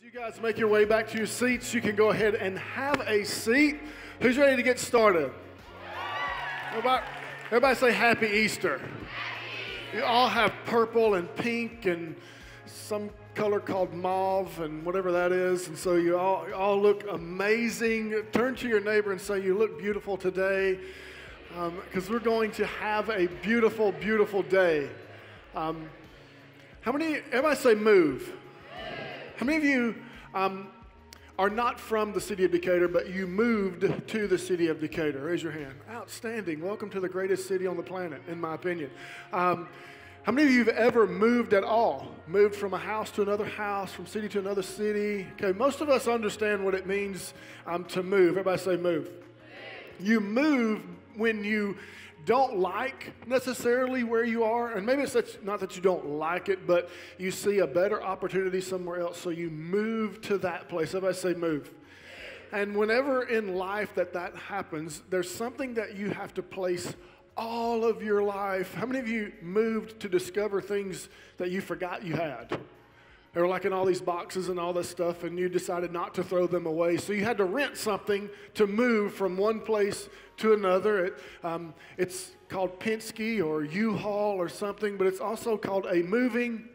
As you guys make your way back to your seats, you can go ahead and have a seat. Who's ready to get started? Everybody, everybody say Happy Easter. You all have purple and pink and some color called mauve and whatever that is. And so you all, you all look amazing. Turn to your neighbor and say, You look beautiful today. Because we're going to have a beautiful, beautiful day. Um, how many, everybody say move. How many of you um, are not from the city of Decatur, but you moved to the city of Decatur? Raise your hand. Outstanding. Welcome to the greatest city on the planet, in my opinion. Um, how many of you have ever moved at all? Moved from a house to another house, from city to another city? Okay, most of us understand what it means um, to move. Everybody say move. You move when you don't like necessarily where you are, and maybe it's such, not that you don't like it, but you see a better opportunity somewhere else, so you move to that place. Everybody say move. And whenever in life that that happens, there's something that you have to place all of your life. How many of you moved to discover things that you forgot you had? They were like in all these boxes and all this stuff, and you decided not to throw them away. So you had to rent something to move from one place to another. It, um, it's called Penske or U-Haul or something, but it's also called a moving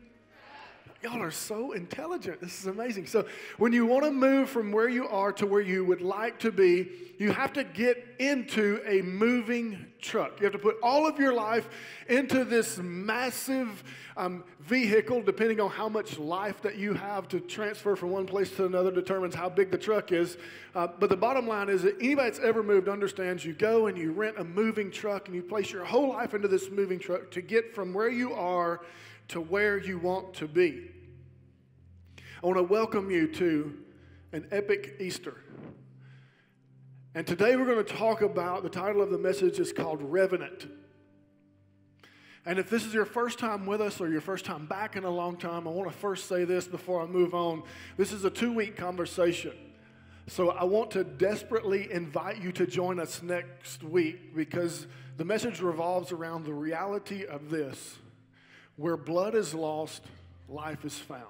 Y'all are so intelligent. This is amazing. So, when you want to move from where you are to where you would like to be, you have to get into a moving truck. You have to put all of your life into this massive um, vehicle, depending on how much life that you have to transfer from one place to another, determines how big the truck is. Uh, but the bottom line is that anybody that's ever moved understands you go and you rent a moving truck and you place your whole life into this moving truck to get from where you are to where you want to be. I want to welcome you to an epic Easter. And today we're going to talk about the title of the message is called Revenant. And if this is your first time with us or your first time back in a long time, I want to first say this before I move on. This is a two week conversation. So I want to desperately invite you to join us next week because the message revolves around the reality of this where blood is lost, life is found.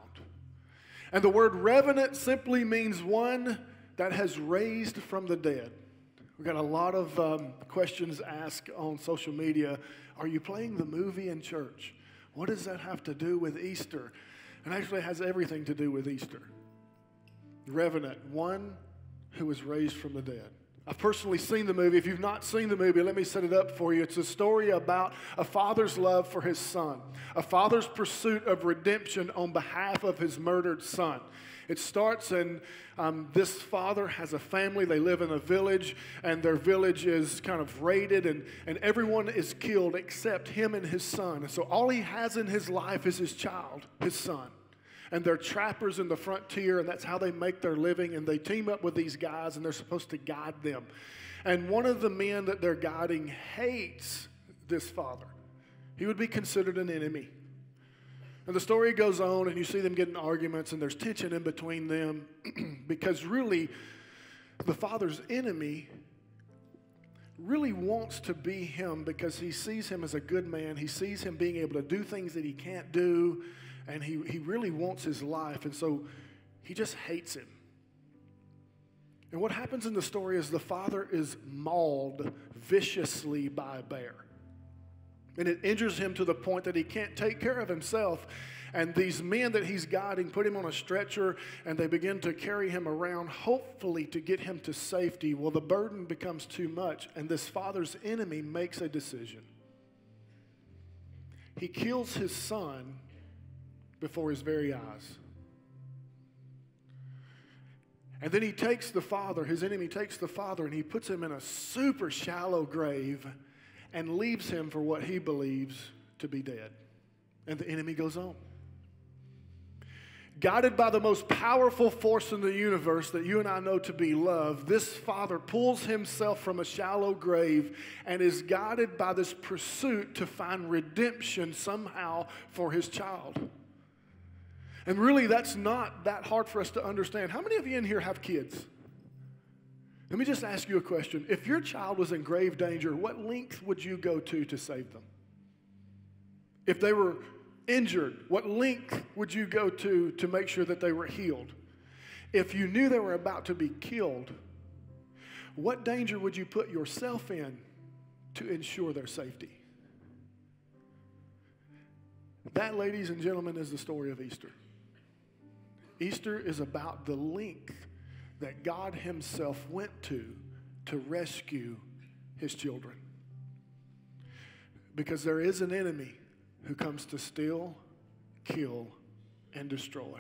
And the word revenant simply means one that has raised from the dead. We've got a lot of um, questions asked on social media. Are you playing the movie in church? What does that have to do with Easter? And actually, has everything to do with Easter. Revenant, one who was raised from the dead. I've personally seen the movie. If you've not seen the movie, let me set it up for you. It's a story about a father's love for his son, a father's pursuit of redemption on behalf of his murdered son. It starts, and um, this father has a family. They live in a village, and their village is kind of raided, and, and everyone is killed except him and his son. And so all he has in his life is his child, his son and they're trappers in the frontier, and that's how they make their living. And they team up with these guys, and they're supposed to guide them. And one of the men that they're guiding hates this father. He would be considered an enemy. And the story goes on, and you see them getting arguments, and there's tension in between them because really, the father's enemy really wants to be him because he sees him as a good man. He sees him being able to do things that he can't do and he, he really wants his life, and so he just hates him. And what happens in the story is the father is mauled viciously by a bear. And it injures him to the point that he can't take care of himself. And these men that he's guiding put him on a stretcher and they begin to carry him around, hopefully to get him to safety. Well, the burden becomes too much, and this father's enemy makes a decision. He kills his son before his very eyes. And then he takes the father, his enemy takes the father, and he puts him in a super shallow grave and leaves him for what he believes to be dead. And the enemy goes on. Guided by the most powerful force in the universe that you and I know to be love, this father pulls himself from a shallow grave and is guided by this pursuit to find redemption somehow for his child. And really, that's not that hard for us to understand. How many of you in here have kids? Let me just ask you a question. If your child was in grave danger, what length would you go to to save them? If they were injured, what length would you go to to make sure that they were healed? If you knew they were about to be killed, what danger would you put yourself in to ensure their safety? That, ladies and gentlemen, is the story of Easter. Easter is about the length that God Himself went to to rescue His children. Because there is an enemy who comes to steal, kill, and destroy.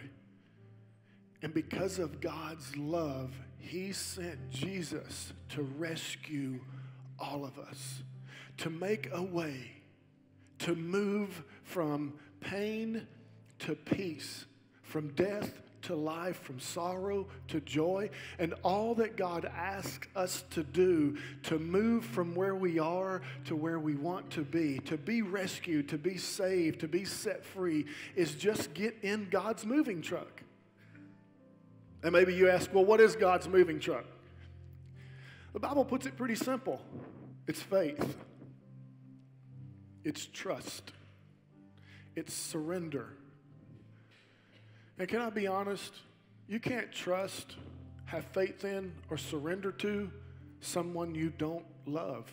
And because of God's love, He sent Jesus to rescue all of us, to make a way, to move from pain to peace, from death to life, from sorrow to joy, and all that God asks us to do to move from where we are to where we want to be, to be rescued, to be saved, to be set free, is just get in God's moving truck. And maybe you ask, well, what is God's moving truck? The Bible puts it pretty simple it's faith, it's trust, it's surrender. And can I be honest? You can't trust, have faith in, or surrender to someone you don't love.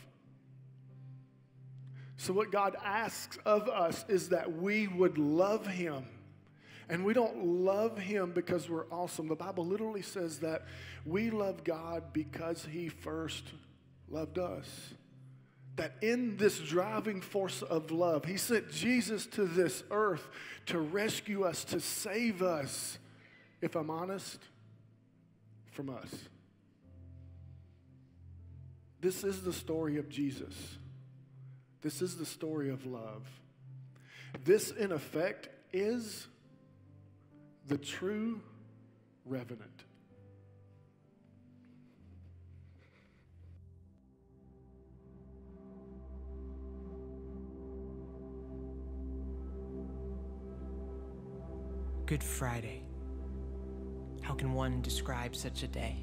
So, what God asks of us is that we would love Him. And we don't love Him because we're awesome. The Bible literally says that we love God because He first loved us that in this driving force of love, He sent Jesus to this earth to rescue us, to save us, if I'm honest, from us. This is the story of Jesus. This is the story of love. This, in effect, is the true revenant. Good Friday. How can one describe such a day?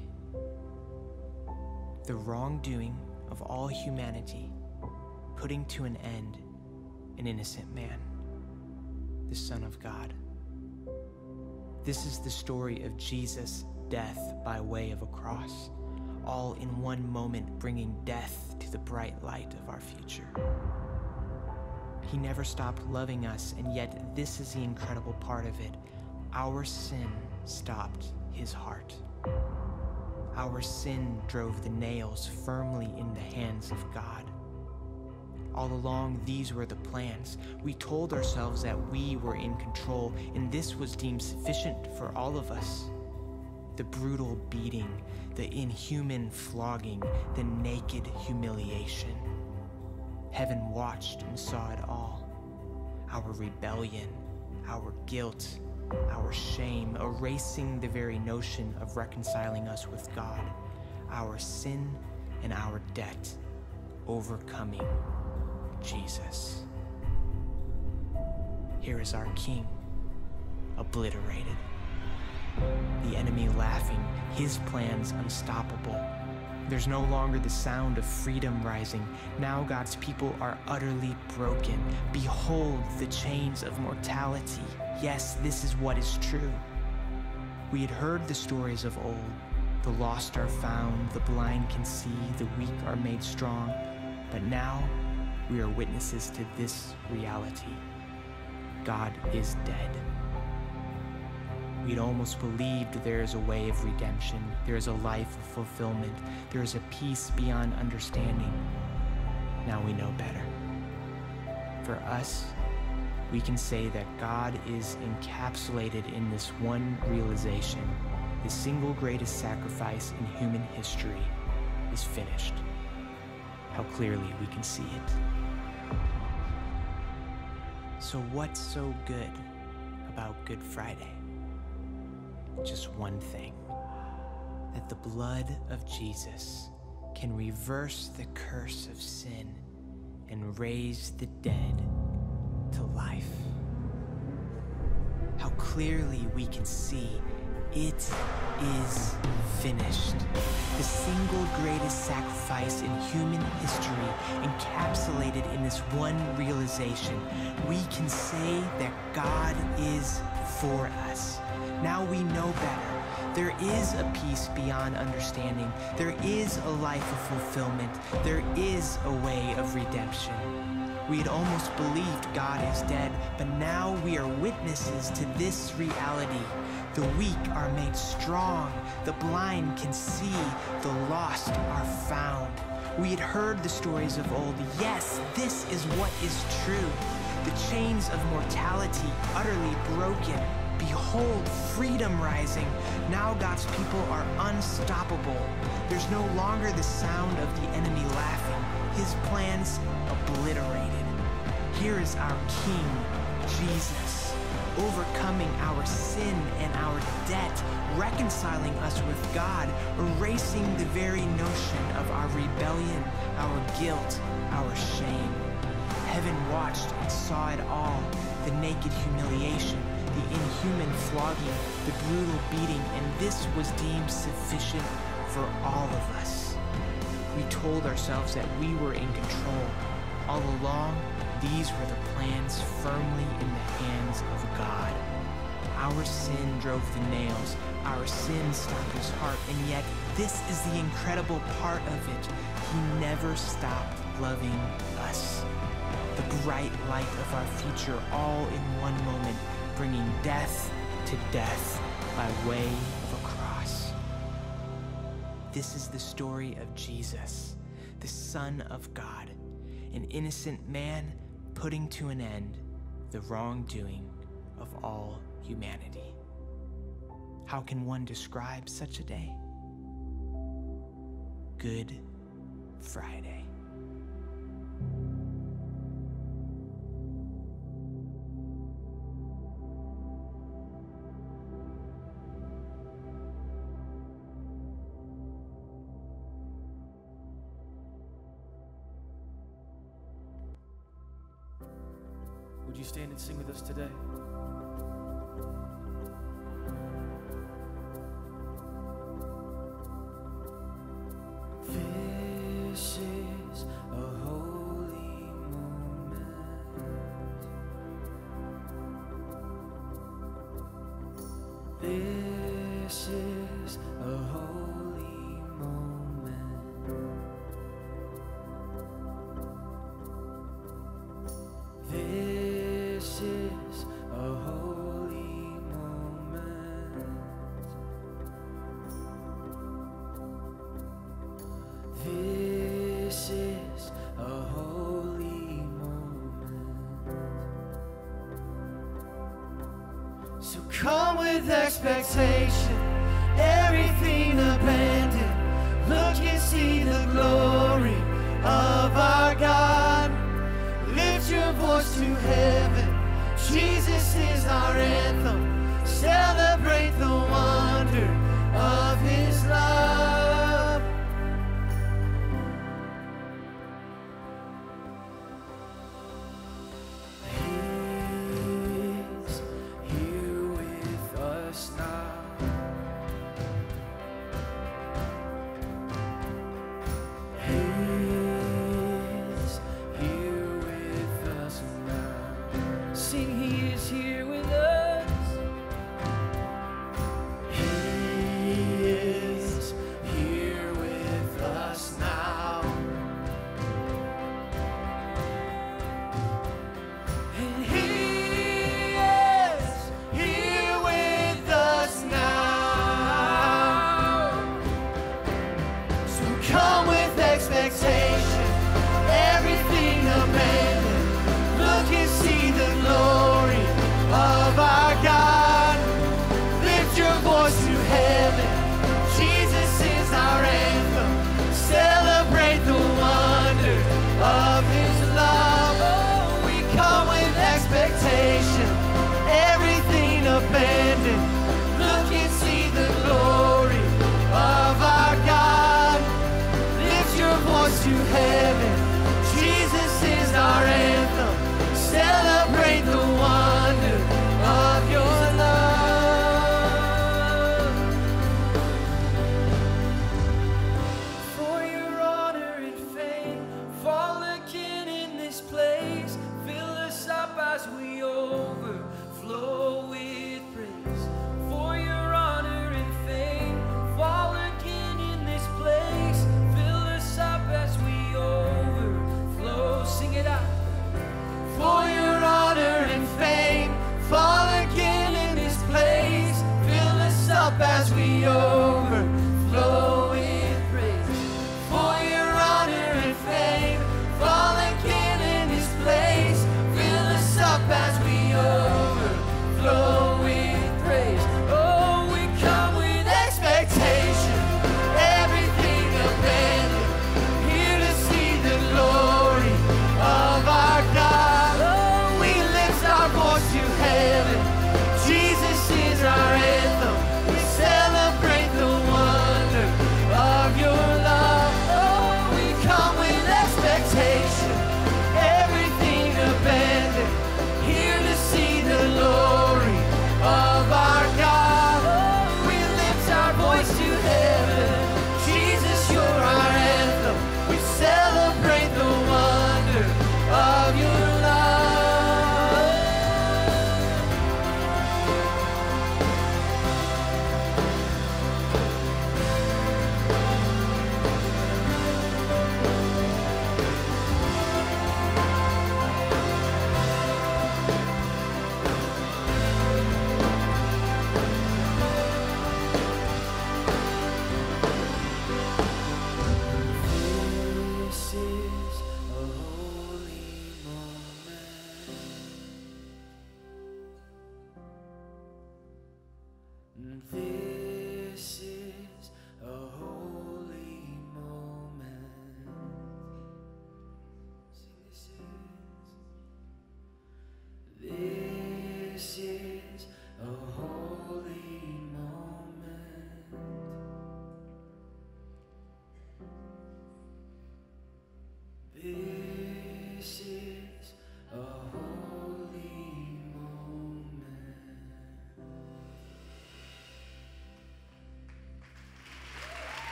The wrongdoing of all humanity, putting to an end an innocent man, the Son of God. This is the story of Jesus' death by way of a cross, all in one moment bringing death to the bright light of our future. He never stopped loving us, and yet this is the incredible part of it. Our sin stopped his heart. Our sin drove the nails firmly in the hands of God. All along, these were the plans. We told ourselves that we were in control, and this was deemed sufficient for all of us. The brutal beating, the inhuman flogging, the naked humiliation. Heaven watched and saw it all. Our rebellion, our guilt, our shame, erasing the very notion of reconciling us with God, our sin and our debt, overcoming Jesus. Here is our King, obliterated. The enemy laughing, his plans unstoppable. There's no longer the sound of freedom rising. Now God's people are utterly broken. Behold the chains of mortality. Yes, this is what is true. We had heard the stories of old. The lost are found, the blind can see, the weak are made strong. But now we are witnesses to this reality. God is dead. We'd almost believed there is a way of redemption, there is a life of fulfillment, there is a peace beyond understanding. Now we know better. For us, we can say that God is encapsulated in this one realization the single greatest sacrifice in human history is finished. How clearly we can see it. So, what's so good about Good Friday? Just one thing that the blood of Jesus can reverse the curse of sin and raise the dead How clearly we can see it is finished. The single greatest sacrifice in human history encapsulated in this one realization. We can say that God is for us. Now we know better. There is a peace beyond understanding. There is a life of fulfillment. There is a way of redemption. We had almost believed God is dead, but now we are witnesses to this reality. The weak are made strong, the blind can see, the lost are found. We had heard the stories of old. Yes, this is what is true. The chains of mortality utterly broken. Behold, freedom rising. Now God's people are unstoppable. There's no longer the sound of the enemy laughing, his plans obliterated. Here is our King, Jesus, overcoming our sin and our debt, reconciling us with God, erasing the very notion of our rebellion, our guilt, our shame. Heaven watched and saw it all the naked humiliation, the inhuman flogging, the brutal beating, and this was deemed sufficient for all of us. We told ourselves that we were in control. All along, these were the plans firmly in the hands of God. Our sin drove the nails, our sin stopped his heart, and yet this is the incredible part of it. He never stopped loving us. The bright light of our future all in one moment, bringing death to death by way of a cross. This is the story of Jesus, the Son of God, an innocent man putting to an end the wrongdoing of all humanity. How can one describe such a day? Good Friday. You stand and sing with us today?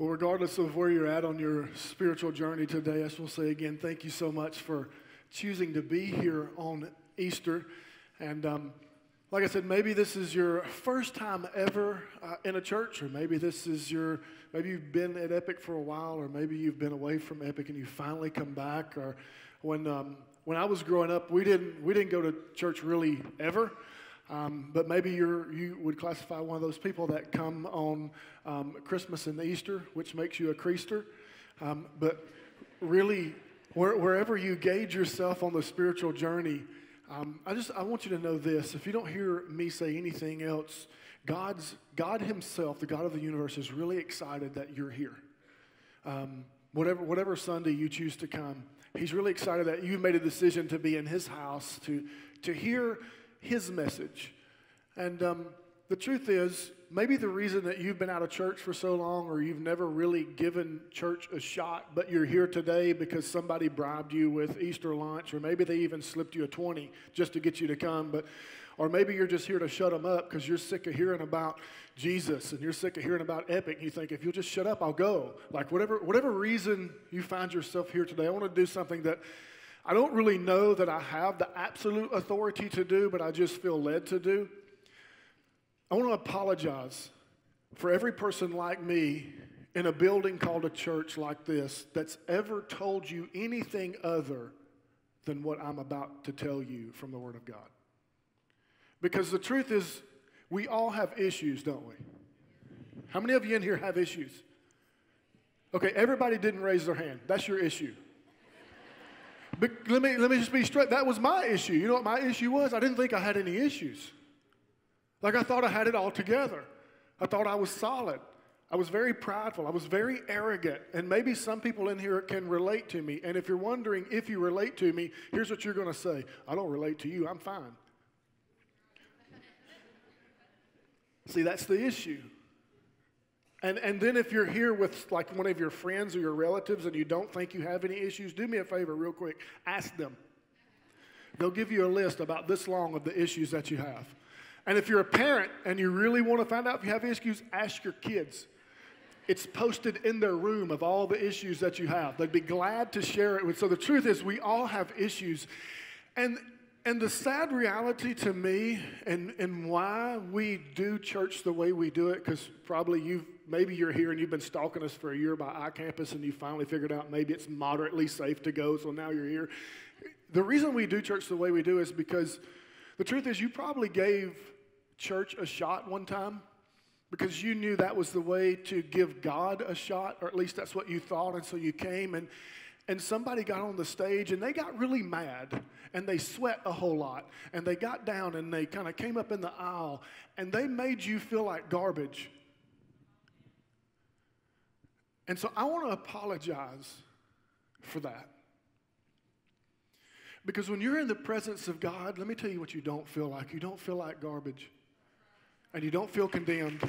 Well, regardless of where you're at on your spiritual journey today, I just will say again, thank you so much for choosing to be here on Easter. And um, like I said, maybe this is your first time ever uh, in a church, or maybe this is your, maybe you've been at Epic for a while, or maybe you've been away from Epic and you finally come back. Or when, um, when I was growing up, we didn't, we didn't go to church really ever. Um, but maybe you're, you would classify one of those people that come on um, Christmas and Easter, which makes you a creaster. Um, but really, where, wherever you gauge yourself on the spiritual journey, um, I just I want you to know this. If you don't hear me say anything else, God's God Himself, the God of the universe, is really excited that you're here. Um, whatever whatever Sunday you choose to come, He's really excited that you made a decision to be in His house to to hear His message. And um, the truth is, maybe the reason that you've been out of church for so long, or you've never really given church a shot, but you're here today because somebody bribed you with Easter lunch, or maybe they even slipped you a 20 just to get you to come, but or maybe you're just here to shut them up because you're sick of hearing about Jesus and you're sick of hearing about Epic. You think, if you'll just shut up, I'll go. Like, whatever, whatever reason you find yourself here today, I want to do something that I don't really know that I have the absolute authority to do, but I just feel led to do. I want to apologize for every person like me in a building called a church like this that's ever told you anything other than what I'm about to tell you from the Word of God. Because the truth is, we all have issues, don't we? How many of you in here have issues? Okay, everybody didn't raise their hand. That's your issue. But let me, let me just be straight. That was my issue. You know what my issue was? I didn't think I had any issues. Like I thought I had it all together. I thought I was solid. I was very prideful. I was very arrogant. And maybe some people in here can relate to me. And if you're wondering if you relate to me, here's what you're going to say I don't relate to you. I'm fine. See, that's the issue. And, and then if you're here with like one of your friends or your relatives and you don't think you have any issues, do me a favor real quick. Ask them. They'll give you a list about this long of the issues that you have. And if you're a parent and you really want to find out if you have issues, ask your kids. It's posted in their room of all the issues that you have. They'd be glad to share it with. So the truth is, we all have issues. And And the sad reality to me, and, and why we do church the way we do it, because probably you've maybe you're here and you've been stalking us for a year by iCampus and you finally figured out maybe it's moderately safe to go, so now you're here. The reason we do church the way we do is because the truth is you probably gave church a shot one time because you knew that was the way to give God a shot, or at least that's what you thought, and so you came and and somebody got on the stage and they got really mad and they sweat a whole lot and they got down and they kind of came up in the aisle and they made you feel like garbage. And so I want to apologize for that. Because when you're in the presence of God, let me tell you what you don't feel like. You don't feel like garbage and you don't feel condemned.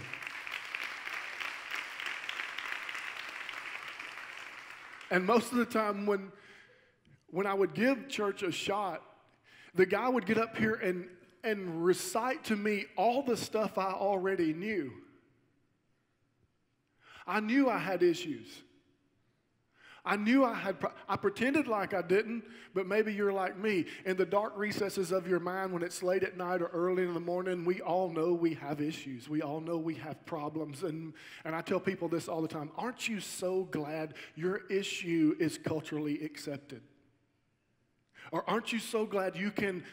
And most of the time, when, when I would give church a shot, the guy would get up here and, and recite to me all the stuff I already knew. I knew I had issues. I knew I had, I pretended like I didn't, but maybe you're like me. In the dark recesses of your mind, when it's late at night or early in the morning, we all know we have issues. We all know we have problems. And, and I tell people this all the time Aren't you so glad your issue is culturally accepted? Or aren't you so glad you can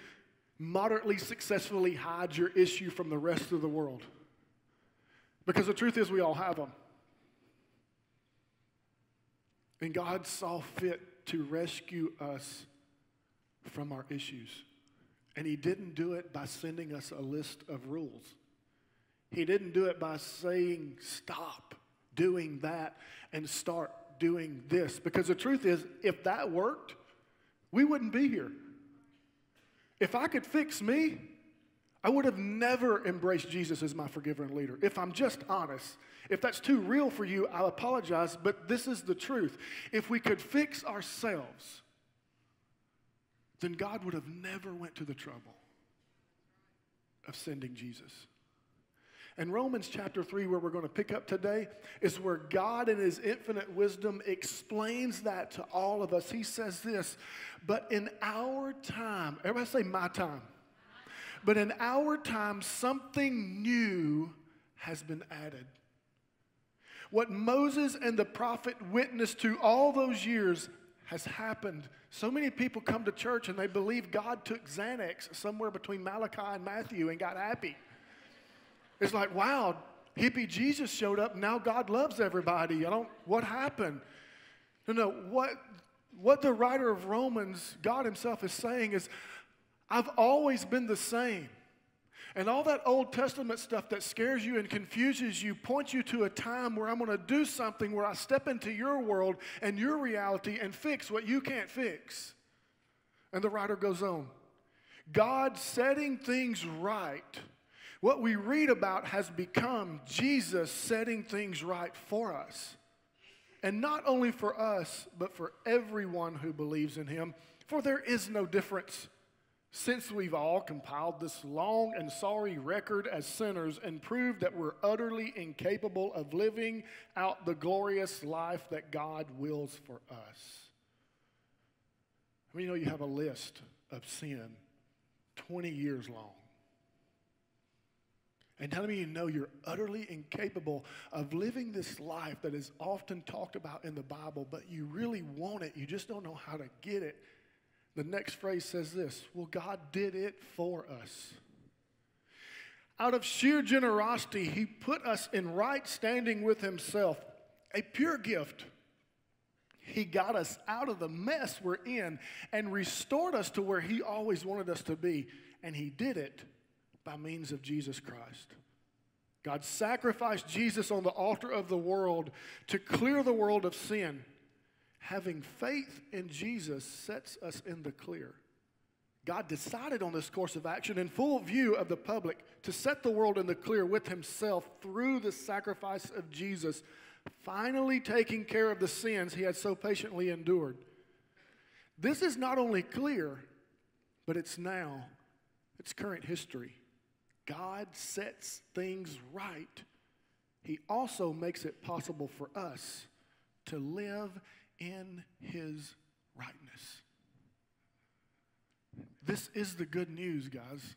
moderately successfully hide your issue from the rest of the world? Because the truth is, we all have them. And God saw fit to rescue us from our issues. And He didn't do it by sending us a list of rules. He didn't do it by saying, stop doing that and start doing this. Because the truth is, if that worked, we wouldn't be here. If I could fix me, I would have never embraced Jesus as my forgiver and leader. If I'm just honest, if that's too real for you, I apologize, but this is the truth. If we could fix ourselves, then God would have never went to the trouble of sending Jesus. And Romans chapter 3, where we're going to pick up today, is where God, in His infinite wisdom, explains that to all of us. He says this, but in our time, everybody say, my time. But in our time, something new has been added. What Moses and the prophet witnessed to all those years has happened. So many people come to church and they believe God took Xanax somewhere between Malachi and Matthew and got happy. It's like, wow, hippie Jesus showed up. Now God loves everybody. I don't, what happened? No, no, what, what the writer of Romans, God Himself, is saying is, I've always been the same. And all that Old Testament stuff that scares you and confuses you points you to a time where I'm going to do something where I step into your world and your reality and fix what you can't fix. And the writer goes on God setting things right. What we read about has become Jesus setting things right for us. And not only for us, but for everyone who believes in him. For there is no difference. Since we've all compiled this long and sorry record as sinners and proved that we're utterly incapable of living out the glorious life that God wills for us. I mean, you know, you have a list of sin 20 years long. And how many you know you're utterly incapable of living this life that is often talked about in the Bible, but you really want it, you just don't know how to get it the next phrase says this Well, God did it for us. Out of sheer generosity, He put us in right standing with Himself, a pure gift. He got us out of the mess we're in and restored us to where He always wanted us to be. And He did it by means of Jesus Christ. God sacrificed Jesus on the altar of the world to clear the world of sin having faith in Jesus sets us in the clear. God decided on this course of action in full view of the public to set the world in the clear with Himself through the sacrifice of Jesus, finally taking care of the sins He had so patiently endured. This is not only clear, but it's now, it's current history. God sets things right. He also makes it possible for us to live in his rightness. This is the good news, guys.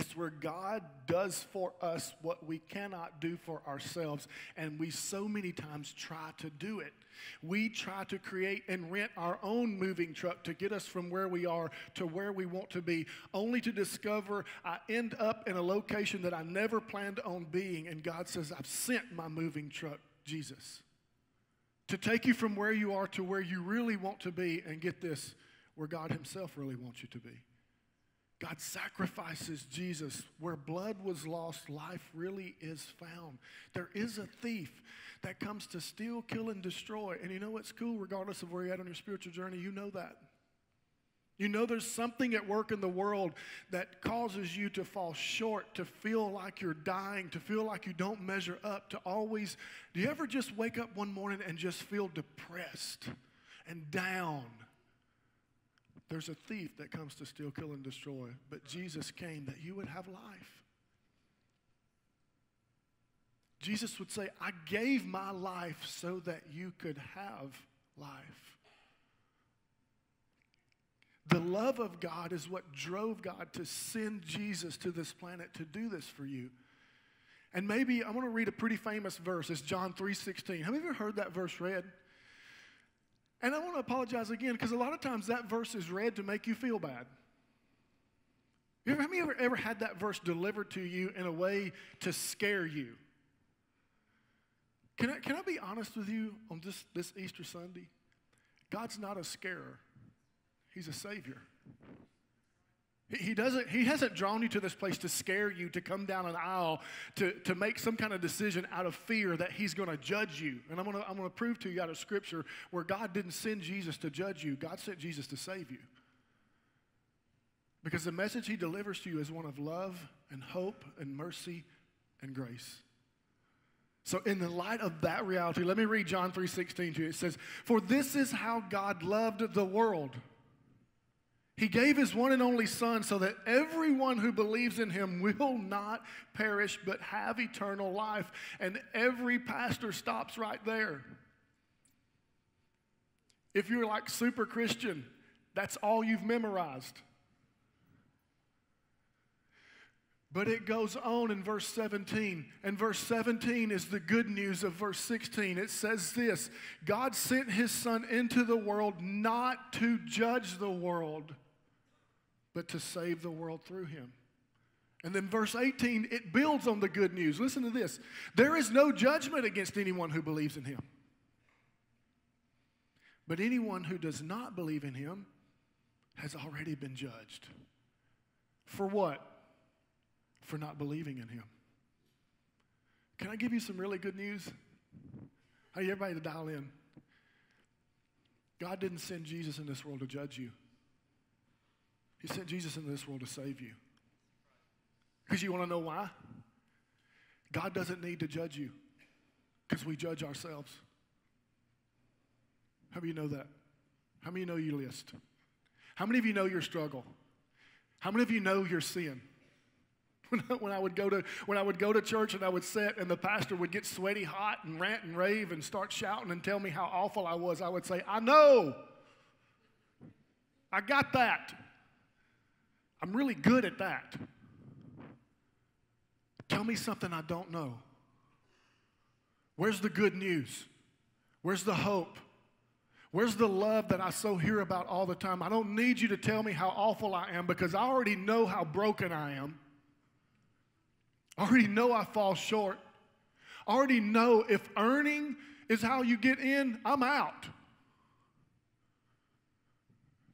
It's where God does for us what we cannot do for ourselves, and we so many times try to do it. We try to create and rent our own moving truck to get us from where we are to where we want to be, only to discover I end up in a location that I never planned on being, and God says, I've sent my moving truck, Jesus, to take you from where you are to where you really want to be, and get this, where God Himself really wants you to be. God sacrifices Jesus. Where blood was lost, life really is found. There is a thief that comes to steal, kill, and destroy. And you know what's cool? Regardless of where you're at on your spiritual journey, you know that. You know there's something at work in the world that causes you to fall short, to feel like you're dying, to feel like you don't measure up, to always. Do you ever just wake up one morning and just feel depressed and down? There's a thief that comes to steal, kill, and destroy, but Jesus came that you would have life. Jesus would say, I gave my life so that you could have life. The love of God is what drove God to send Jesus to this planet to do this for you. And maybe I want to read a pretty famous verse. It's John 3:16. Have you ever heard that verse read? And I want to apologize again because a lot of times that verse is read to make you feel bad. Have you ever, ever had that verse delivered to you in a way to scare you? Can I, can I be honest with you on this, this Easter Sunday? God's not a scarer, He's a Savior. He, doesn't, he hasn't drawn you to this place to scare you, to come down an aisle, to, to make some kind of decision out of fear that he's going to judge you. And I'm going to I'm going to prove to you out of Scripture where God didn't send Jesus to judge you, God sent Jesus to save you. Because the message he delivers to you is one of love and hope and mercy and grace. So in the light of that reality, let me read John 3:16 to you. It says, "For this is how God loved the world." He gave his one and only Son so that everyone who believes in him will not perish but have eternal life. And every pastor stops right there. If you're like super Christian, that's all you've memorized. But it goes on in verse 17. And verse 17 is the good news of verse 16. It says this God sent his Son into the world not to judge the world but to save the world through him. And then verse 18, it builds on the good news. Listen to this there is no judgment against anyone who believes in him. But anyone who does not believe in him has already been judged. For what? For not believing in him. Can I give you some really good news? Hey, everybody to dial in. God didn't send Jesus in this world to judge you. He sent Jesus into this world to save you. Because you want to know why? God doesn't need to judge you because we judge ourselves. How many of you know that? How many of you know your list? How many of you know your struggle? How many of you know your sin? When, I would go to when I would go to church and I would sit and the pastor would get sweaty hot and rant and rave and start shouting and tell me how awful I was, I would say, I know. I got that. I'm really good at that. Tell me something I don't know. Where's the good news? Where's the hope? Where's the love that I so hear about all the time? I don't need you to tell me how awful I am because I already know how broken I am. I already know I fall short. I already know if earning is how you get in, I'm out.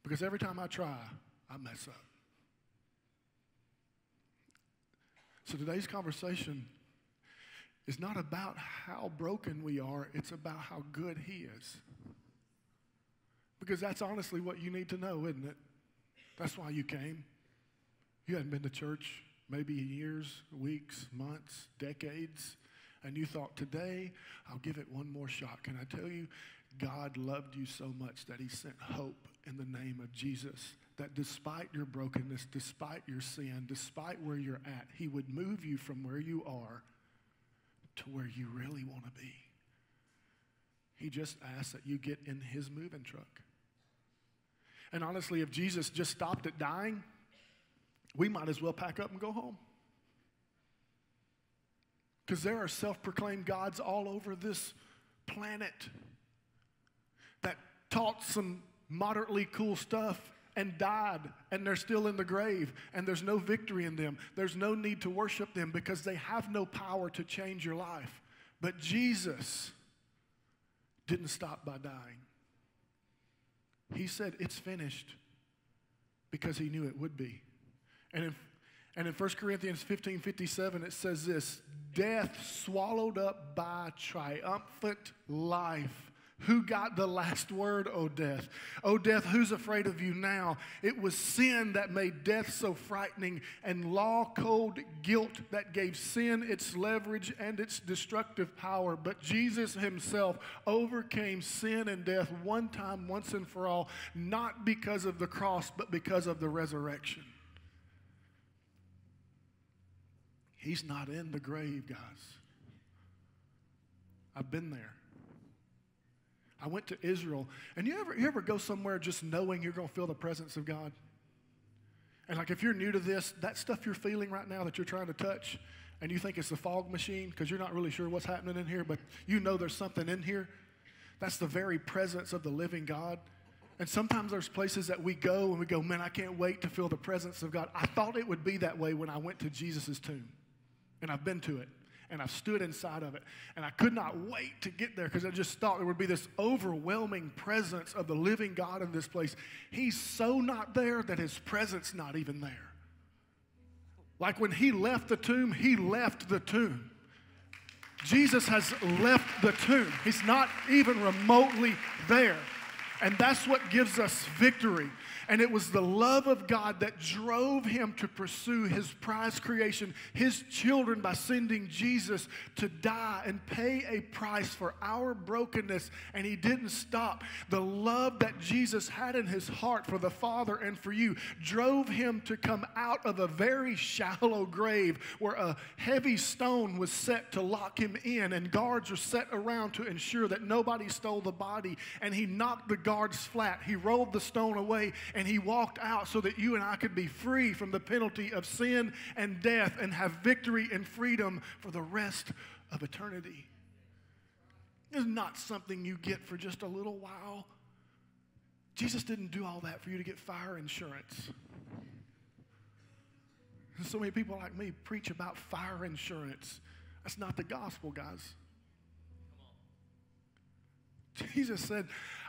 Because every time I try, I mess up. So today's conversation is not about how broken we are, it's about how good He is. Because that's honestly what you need to know, isn't it? That's why you came. You hadn't been to church maybe years, weeks, months, decades, and you thought, today I'll give it one more shot. Can I tell you, God loved you so much that He sent hope in the name of Jesus that despite your brokenness, despite your sin, despite where you're at, He would move you from where you are to where you really want to be. He just asks that you get in His moving truck. And honestly, if Jesus just stopped at dying, we might as well pack up and go home. Because there are self proclaimed gods all over this planet that taught some moderately cool stuff and died, and they're still in the grave, and there's no victory in them. There's no need to worship them because they have no power to change your life. But Jesus didn't stop by dying. He said, It's finished because he knew it would be. And in, and in 1 Corinthians 15 57, it says this Death swallowed up by triumphant life. Who got the last word, O death? O death, who's afraid of you now? It was sin that made death so frightening, and law code guilt that gave sin its leverage and its destructive power. But Jesus himself overcame sin and death one time, once and for all, not because of the cross, but because of the resurrection. He's not in the grave, guys. I've been there. I went to Israel. And you ever, you ever go somewhere just knowing you're going to feel the presence of God? And like if you're new to this, that stuff you're feeling right now that you're trying to touch, and you think it's the fog machine because you're not really sure what's happening in here, but you know there's something in here. That's the very presence of the living God. And sometimes there's places that we go and we go, man, I can't wait to feel the presence of God. I thought it would be that way when I went to Jesus' tomb, and I've been to it and I've stood inside of it. And I could not wait to get there because I just thought there would be this overwhelming presence of the living God in this place. He's so not there that his presence not even there. Like when he left the tomb, he left the tomb. Jesus has left the tomb. He's not even remotely there. And that's what gives us victory. And it was the love of God that drove him to pursue his prize creation, his children, by sending Jesus to die and pay a price for our brokenness. And he didn't stop. The love that Jesus had in his heart for the Father and for you drove him to come out of a very shallow grave where a heavy stone was set to lock him in, and guards were set around to ensure that nobody stole the body. And he knocked the guards flat. He rolled the stone away and he walked out so that you and I could be free from the penalty of sin and death and have victory and freedom for the rest of eternity. It's not something you get for just a little while. Jesus didn't do all that for you to get fire insurance. So many people like me preach about fire insurance. That's not the gospel, guys. Jesus said,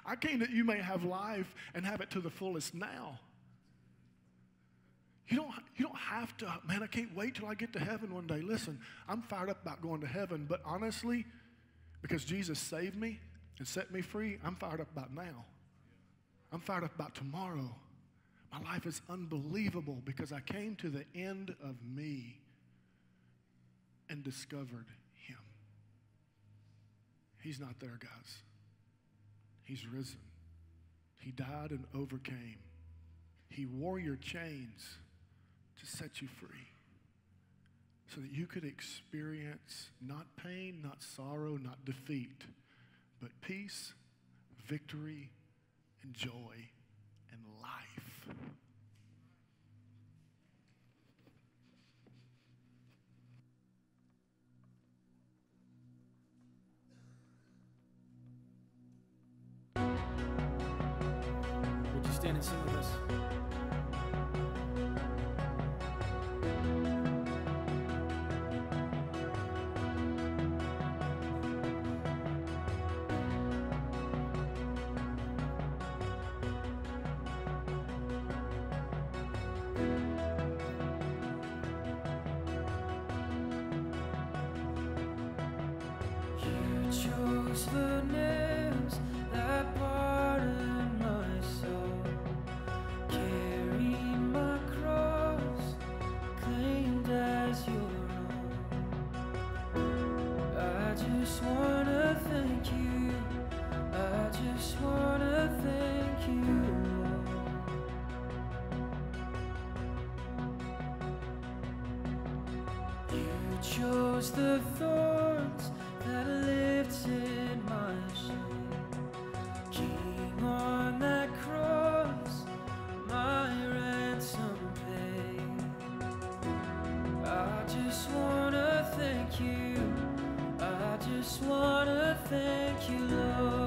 I came that you may have life and have it to the fullest now. You don't, you don't have to, man, I can't wait till I get to heaven one day. Listen, I'm fired up about going to heaven, but honestly, because Jesus saved me and set me free, I'm fired up about now. I'm fired up about tomorrow. My life is unbelievable because I came to the end of me and discovered Him. He's not there, guys. He's risen. He died and overcame. He wore your chains to set you free so that you could experience not pain, not sorrow, not defeat, but peace, victory, and joy and life. Stand and sing with us? You chose the nails just wanna thank you. I just wanna thank you. You chose the thorns thank you, Lord.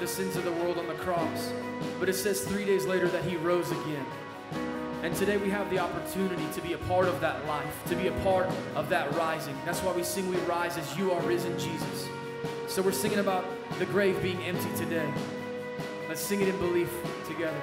the sins of the world on the cross, but it says three days later that he rose again. And today we have the opportunity to be a part of that life, to be a part of that rising. That's why we sing, We Rise as You Are Risen, Jesus. So we're singing about the grave being empty today. Let's sing it in belief together.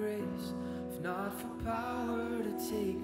Grace, if not for power to take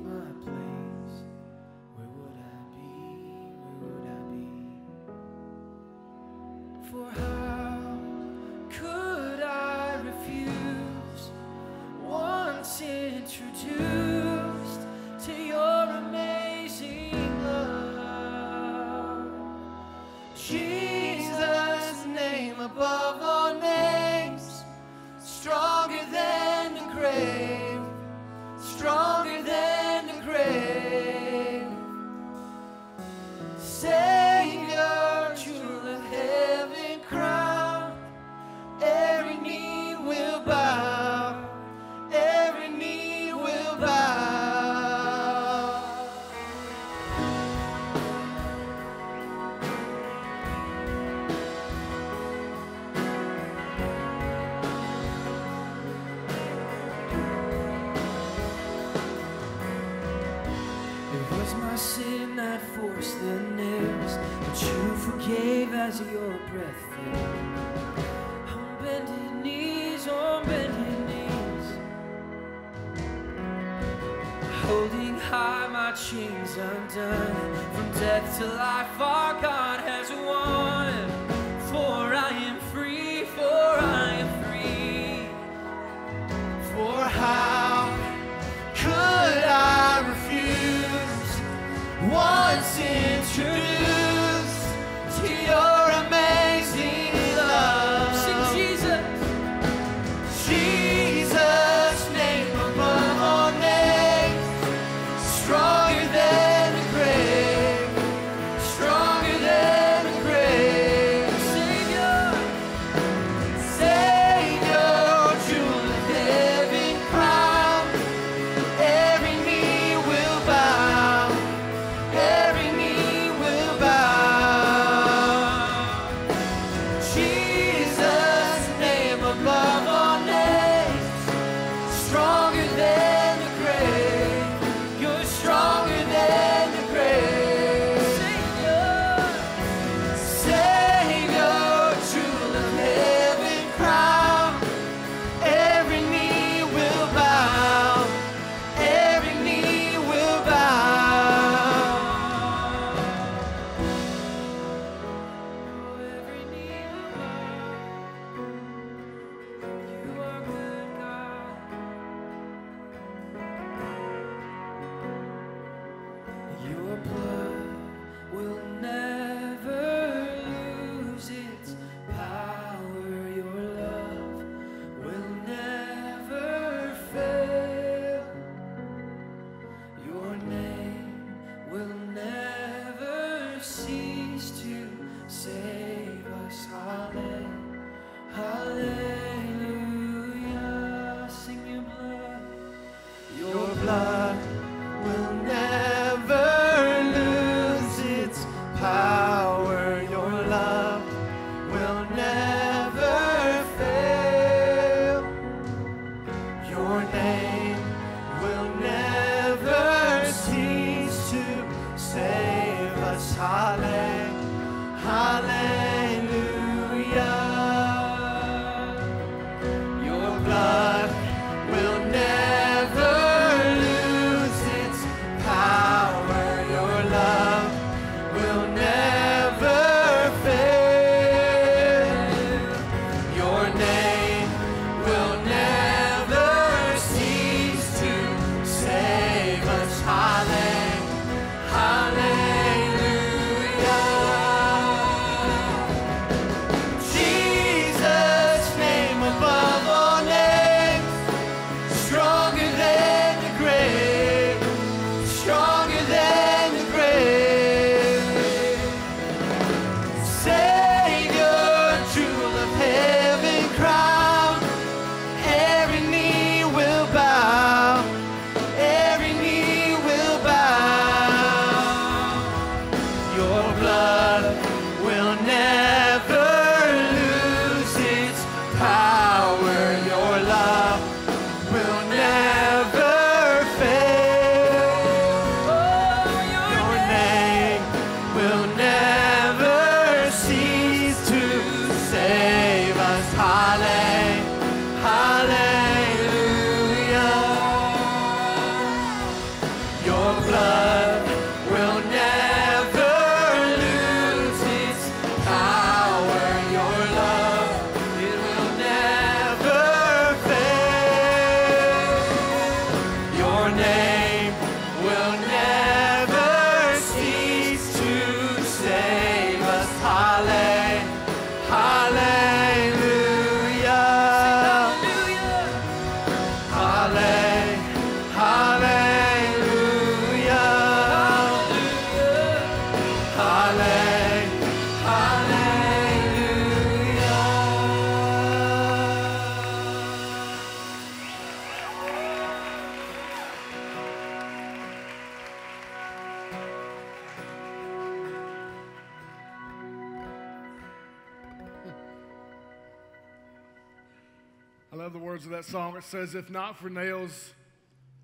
If not for nails,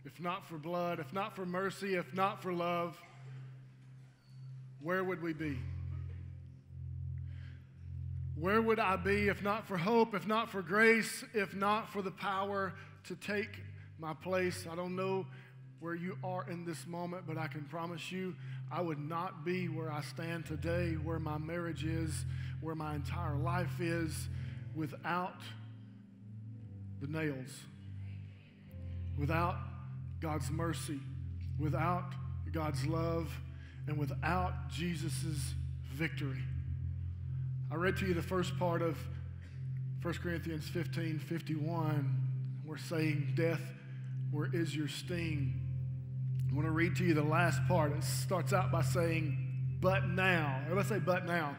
if not for blood, if not for mercy, if not for love, where would we be? Where would I be if not for hope, if not for grace, if not for the power to take my place? I don't know where you are in this moment, but I can promise you I would not be where I stand today, where my marriage is, where my entire life is, without the nails, without God's mercy, without God's love, and without Jesus' victory. I read to you the first part of 1 Corinthians 15 51. We're saying, Death, where is your sting? I want to read to you the last part. It starts out by saying, But now. Everybody say, But now.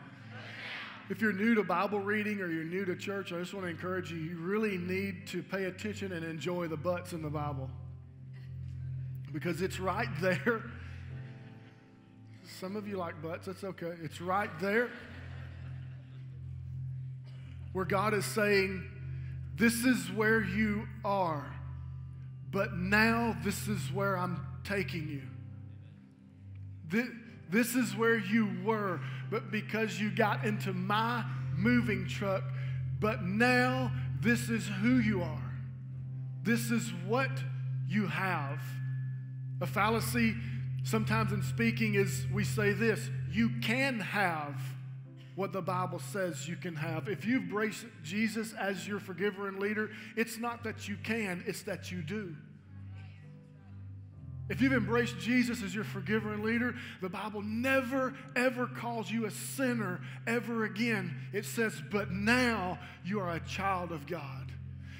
If you're new to Bible reading or you're new to church, I just want to encourage you, you really need to pay attention and enjoy the butts in the Bible. Because it's right there. Some of you like butts, that's okay. It's right there where God is saying, This is where you are, but now this is where I'm taking you. This, this is where you were, but because you got into my moving truck, but now this is who you are. This is what you have. A fallacy sometimes in speaking is we say this you can have what the Bible says you can have. If you embrace Jesus as your forgiver and leader, it's not that you can, it's that you do. If you've embraced Jesus as your forgiver and leader, the Bible never, ever calls you a sinner ever again. It says, but now you are a child of God.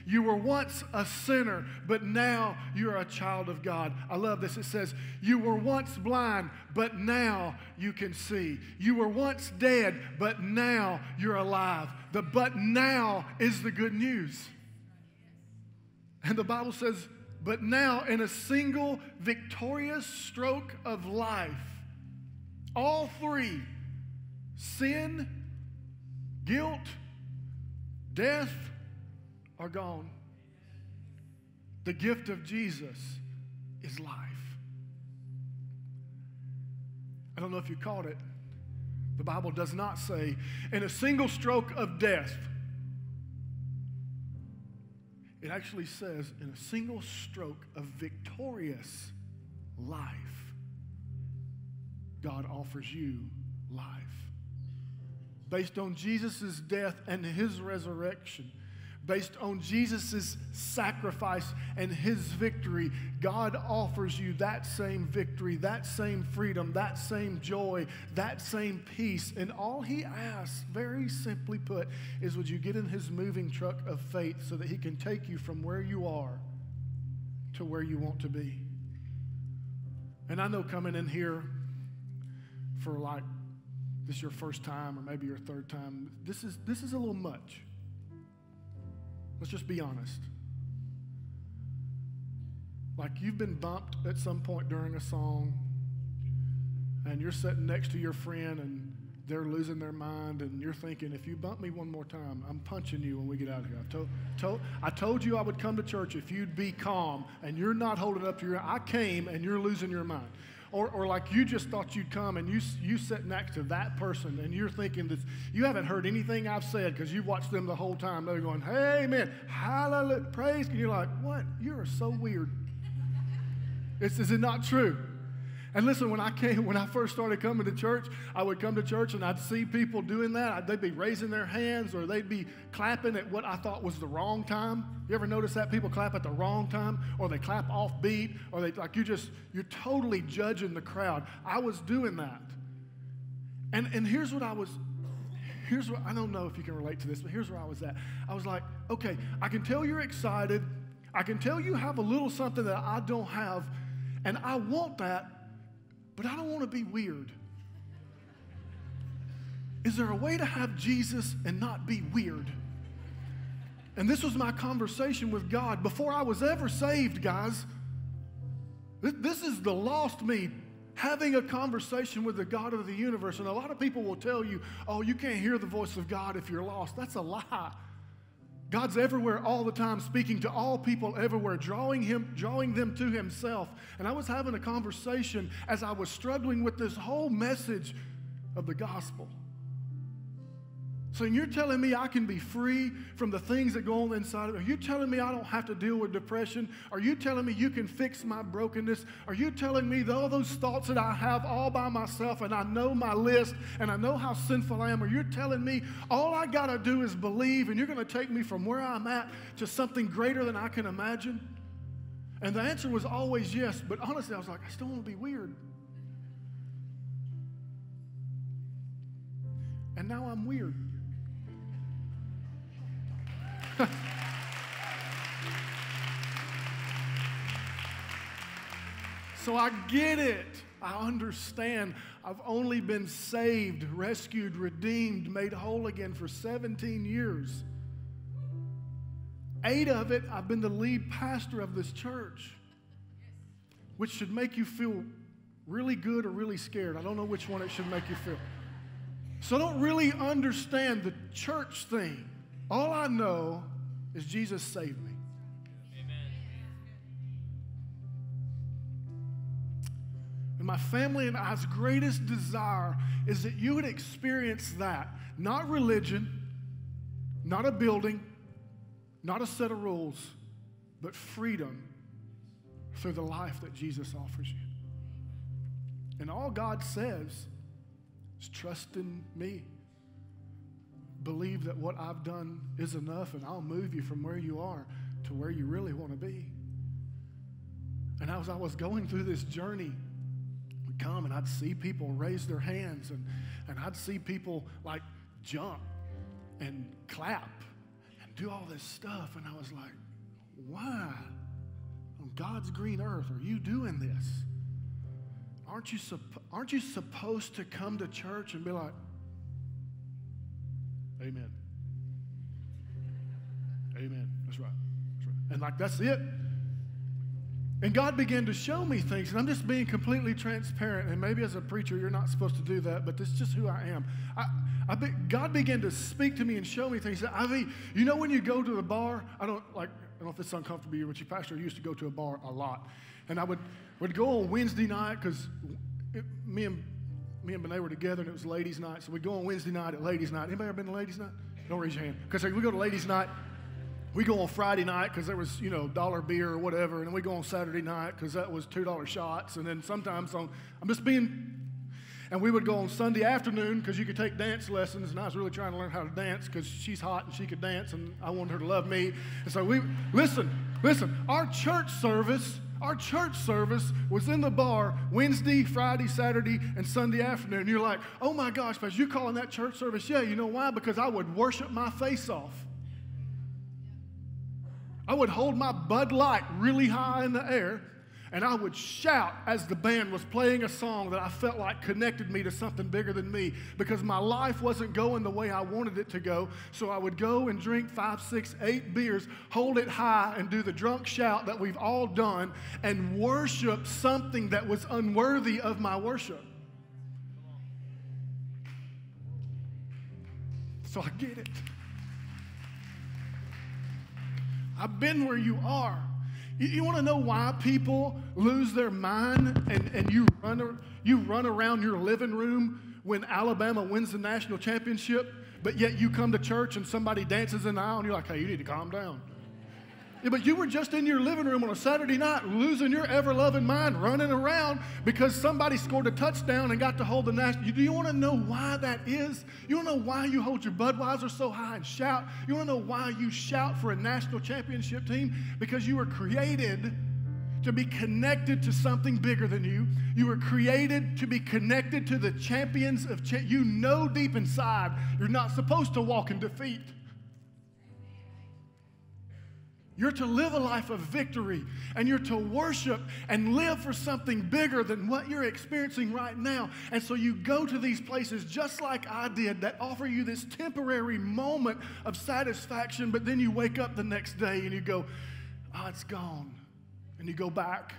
You were once a sinner, but now you're a child of God. I love this. It says, You were once blind, but now you can see. You were once dead, but now you're alive. The but now is the good news. And the Bible says, But now, in a single victorious stroke of life, all three sin, guilt, death, are gone. The gift of Jesus is life. I don't know if you caught it. The Bible does not say, in a single stroke of death, it actually says, in a single stroke of victorious life, God offers you life. Based on Jesus' death and his resurrection, based on Jesus' sacrifice and his victory, God offers you that same victory, that same freedom, that same joy, that same peace. And all he asks, very simply put, is would you get in his moving truck of faith so that he can take you from where you are to where you want to be? And I know coming in here for like this is your first time or maybe your third time, this is, this is a little much. Let's just be honest. Like you've been bumped at some point during a song, and you're sitting next to your friend, and they're losing their mind, and you're thinking, if you bump me one more time, I'm punching you when we get out of here. I told, told, I told you I would come to church if you'd be calm, and you're not holding up to your. I came, and you're losing your mind. Or, or like you just thought you'd come and you, you sit next to that person and you're thinking that you haven't heard anything I've said because you've watched them the whole time. They're going, hey, man, hallelujah, praise. And you're like, what? You're so weird. It's, is it not true? And listen, when I came, when I first started coming to church, I would come to church and I'd see people doing that. They'd be raising their hands or they'd be clapping at what I thought was the wrong time. You ever notice that people clap at the wrong time, or they clap off beat, or they like you just you're totally judging the crowd. I was doing that, and and here's what I was. Here's what I don't know if you can relate to this, but here's where I was at. I was like, okay, I can tell you're excited. I can tell you have a little something that I don't have, and I want that, but I don't want to be weird. Is there a way to have Jesus and not be weird? And this was my conversation with God before I was ever saved, guys. This is the lost me having a conversation with the God of the universe. And a lot of people will tell you, oh, you can't hear the voice of God if you're lost. That's a lie. God's everywhere all the time, speaking to all people everywhere, drawing him, drawing them to Himself. And I was having a conversation as I was struggling with this whole message of the gospel. So you're telling me I can be free from the things that go on inside of me? Are you telling me I don't have to deal with depression? Are you telling me you can fix my brokenness? Are you telling me all those thoughts that I have all by myself and I know my list and I know how sinful I am? Are you telling me all I got to do is believe and you're going to take me from where I'm at to something greater than I can imagine? And the answer was always yes, but honestly, I was like, I still want to be weird. And now I'm weird. so I get it. I understand. I've only been saved, rescued, redeemed, made whole again for 17 years. Eight of it, I've been the lead pastor of this church, which should make you feel really good or really scared. I don't know which one it should make you feel. So I don't really understand the church thing. All I know is Jesus saved me. And my family and I's greatest desire is that you would experience that. Not religion, not a building, not a set of rules, but freedom through the life that Jesus offers you. And all God says is trust in me believe that what I've done is enough and I'll move you from where you are to where you really want to be. And as I was going through this journey, would come and I'd see people raise their hands and, and I'd see people like jump and clap and do all this stuff. And I was like, why on God's green earth are you doing this? Aren't you, aren't you supposed to come to church and be like, Amen. Amen. That's right. That's right. And like, that's it. And God began to show me things, and I'm just being completely transparent. And maybe as a preacher, you're not supposed to do that, but this is just who I am. I, I be, God began to speak to me and show me things. I mean, you know, when you go to the bar, I don't like. I don't know if it's uncomfortable you, but your pastor used to go to a bar a lot, and I would would go on Wednesday night because me and me and Benet were together and it was ladies' night. So we go on Wednesday night at ladies' night. Anybody ever been to ladies' night? Don't raise your hand. Because we go to ladies' night. We go on Friday night because there was, you know, dollar beer or whatever. And then we go on Saturday night because that was $2 shots. And then sometimes on, I'm just being, and we would go on Sunday afternoon because you could take dance lessons. And I was really trying to learn how to dance because she's hot and she could dance and I wanted her to love me. And so we, listen, listen, our church service our church service was in the bar Wednesday, Friday, Saturday, and Sunday afternoon. And you're like, oh my gosh, Pastor, you calling that church service? Yeah, you know why? Because I would worship my face off. I would hold my Bud Light really high in the air and I would shout as the band was playing a song that I felt like connected me to something bigger than me because my life wasn't going the way I wanted it to go. So I would go and drink five, six, eight beers, hold it high, and do the drunk shout that we've all done and worship something that was unworthy of my worship. So I get it. I've been where you are. You, you want to know why people lose their mind and, and you, run, you run around your living room when Alabama wins the national championship, but yet you come to church and somebody dances in the aisle and you're like, hey, you need to calm down. But you were just in your living room on a Saturday night, losing your ever loving mind, running around because somebody scored a touchdown and got to hold the national. Do you want to know why that is? You want to know why you hold your Budweiser so high and shout? You want to know why you shout for a national championship team? Because you were created to be connected to something bigger than you. You were created to be connected to the champions of. Cha- you know deep inside you're not supposed to walk in defeat. You're to live a life of victory and you're to worship and live for something bigger than what you're experiencing right now. And so you go to these places just like I did that offer you this temporary moment of satisfaction, but then you wake up the next day and you go, oh, it's gone. And you go back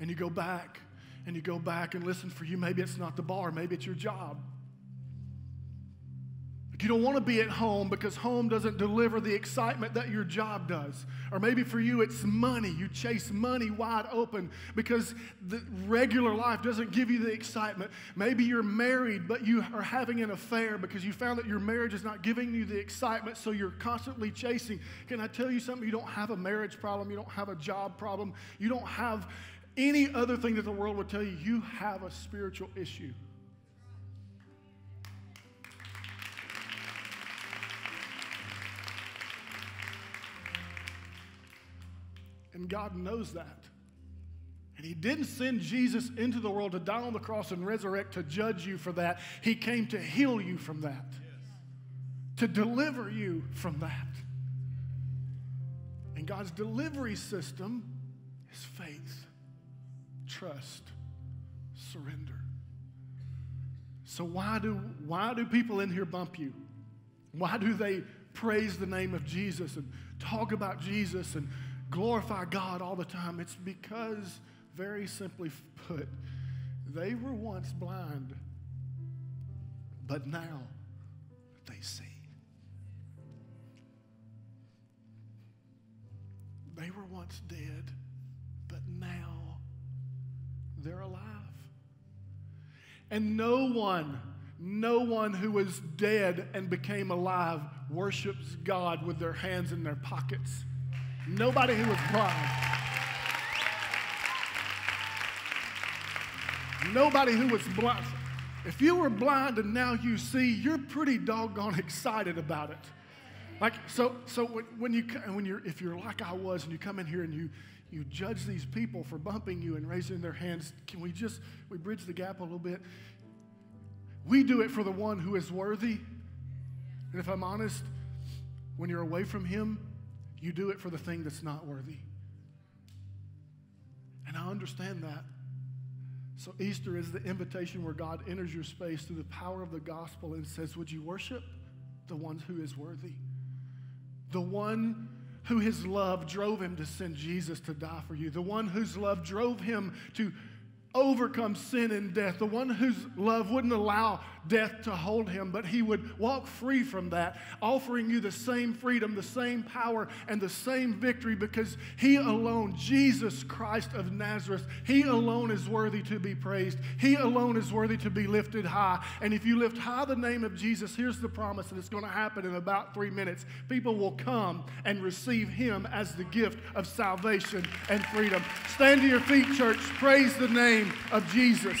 and you go back and you go back and listen for you. Maybe it's not the bar, maybe it's your job. You don't want to be at home because home doesn't deliver the excitement that your job does. Or maybe for you, it's money. You chase money wide open because the regular life doesn't give you the excitement. Maybe you're married, but you are having an affair because you found that your marriage is not giving you the excitement, so you're constantly chasing. Can I tell you something? You don't have a marriage problem, you don't have a job problem, you don't have any other thing that the world would tell you. You have a spiritual issue. And God knows that. And He didn't send Jesus into the world to die on the cross and resurrect to judge you for that. He came to heal you from that, to deliver you from that. And God's delivery system is faith, trust, surrender. So why do why do people in here bump you? Why do they praise the name of Jesus and talk about Jesus and glorify God all the time? It's because, very simply put, they were once blind, but now they see. They were once dead, but now they're alive. And no one, no one who was dead and became alive worships God with their hands in their pockets. Nobody who was blind. Nobody who was blind. If you were blind and now you see, you're pretty doggone excited about it. Like so, so when, when you when you're if you're like I was and you come in here and you you judge these people for bumping you and raising their hands, can we just we bridge the gap a little bit? We do it for the one who is worthy. And if I'm honest, when you're away from him, you do it for the thing that's not worthy. And I understand that. So, Easter is the invitation where God enters your space through the power of the gospel and says, Would you worship the one who is worthy? The one who his love drove him to send Jesus to die for you, the one whose love drove him to overcome sin and death, the one whose love wouldn't allow death to hold him, but he would walk free from that, offering you the same freedom, the same power, and the same victory because he alone, Jesus Christ of Nazareth, he alone is worthy to be praised. He alone is worthy to be lifted high. And if you lift high the name of Jesus, here's the promise that it's going to happen in about three minutes. People will come and receive him as the gift of salvation and freedom. Stand to your feet, church. Praise the name of Jesus.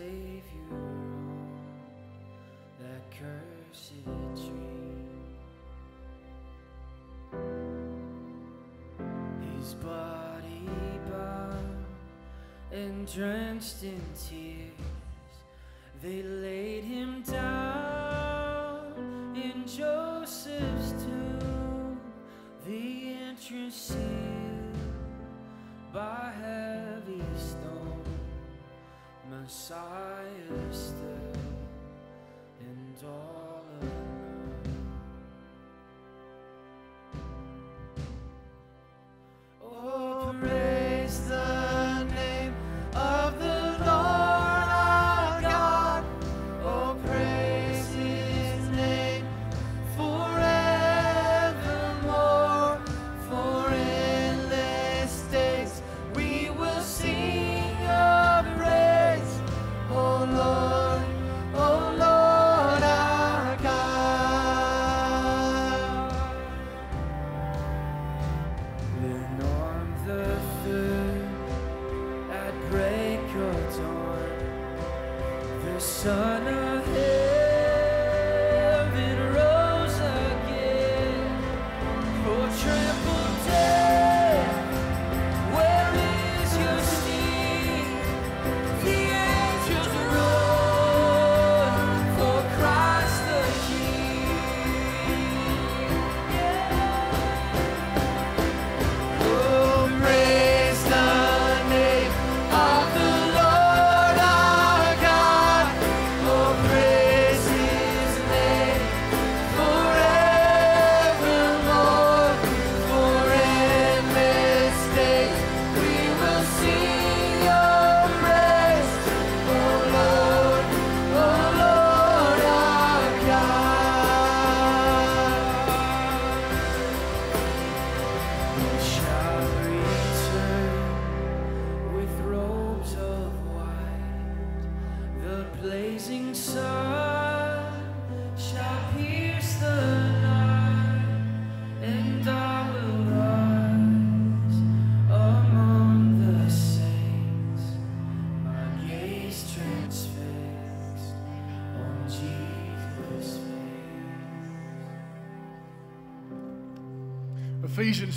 drenched in tears, they laid him down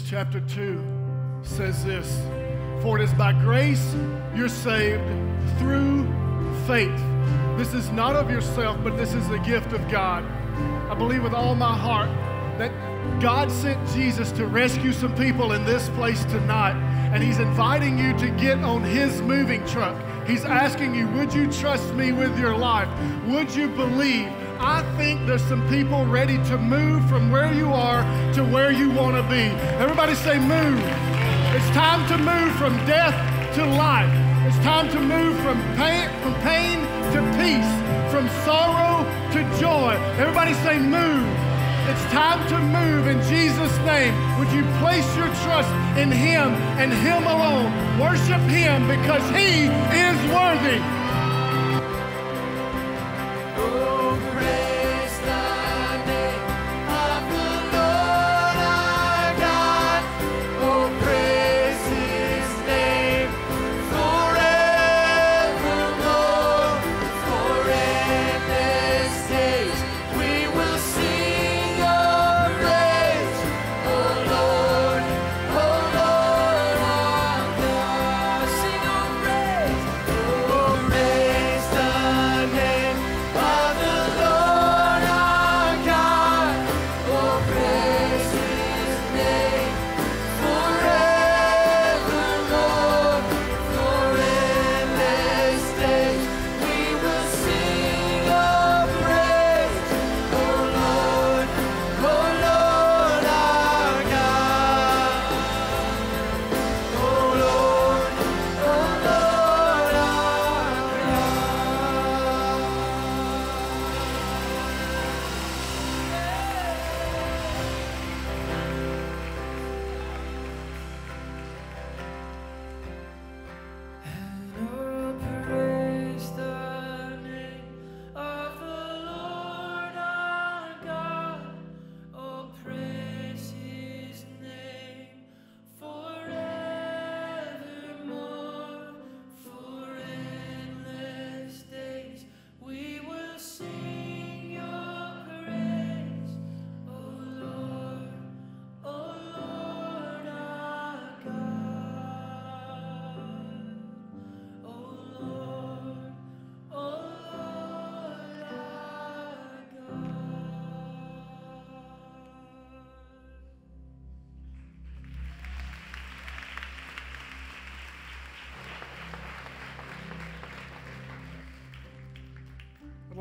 chapter 2 says this For it is by grace you're saved through faith. This is not of yourself, but this is the gift of God. I believe with all my heart that God sent Jesus to rescue some people in this place tonight, and He's inviting you to get on His moving truck. He's asking you, Would you trust me with your life? Would you believe? I think there's some people ready to move from where you are to where you want to be. Everybody say, Move. It's time to move from death to life. It's time to move from pain, from pain to peace, from sorrow to joy. Everybody say, Move. It's time to move in Jesus' name. Would you place your trust in Him and Him alone? Worship Him because He is worthy.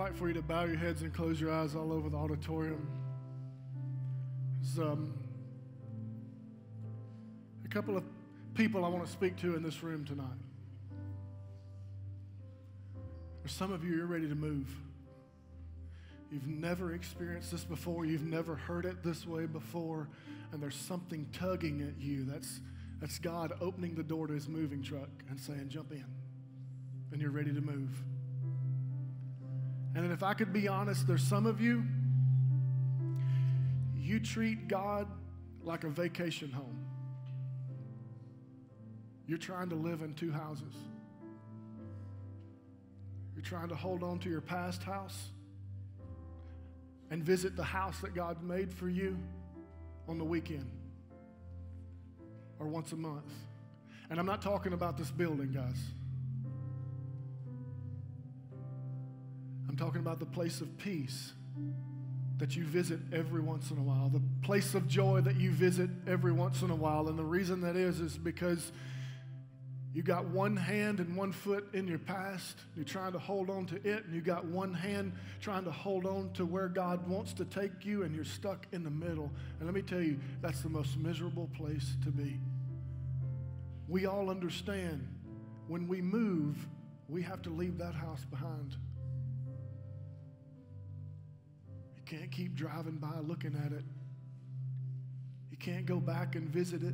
Like for you to bow your heads and close your eyes all over the auditorium. There's um, a couple of people I want to speak to in this room tonight. There's some of you, you're ready to move. You've never experienced this before, you've never heard it this way before, and there's something tugging at you. That's, that's God opening the door to his moving truck and saying, Jump in. And you're ready to move. And if I could be honest, there's some of you, you treat God like a vacation home. You're trying to live in two houses. You're trying to hold on to your past house and visit the house that God made for you on the weekend or once a month. And I'm not talking about this building, guys. I'm talking about the place of peace that you visit every once in a while, the place of joy that you visit every once in a while. And the reason that is, is because you got one hand and one foot in your past. You're trying to hold on to it, and you got one hand trying to hold on to where God wants to take you, and you're stuck in the middle. And let me tell you, that's the most miserable place to be. We all understand when we move, we have to leave that house behind. Can't keep driving by looking at it. You can't go back and visit it.